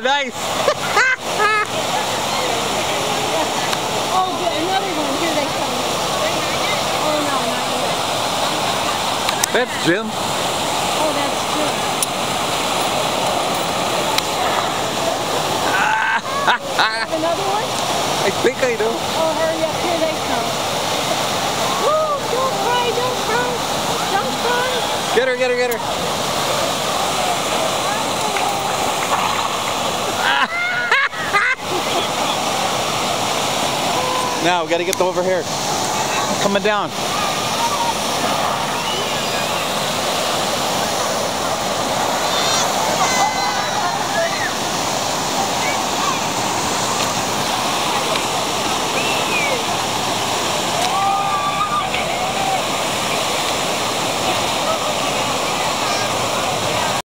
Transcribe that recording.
nice. oh, good. Another one. Here they come. Oh, no, not yet. That's Jim. Oh, that's Jim. Another one? I think I do. Oh, hurry up. Here they come. Woo, don't cry, don't cry. Don't cry. Get her, get her, get her. Now we gotta get them over here. Coming down.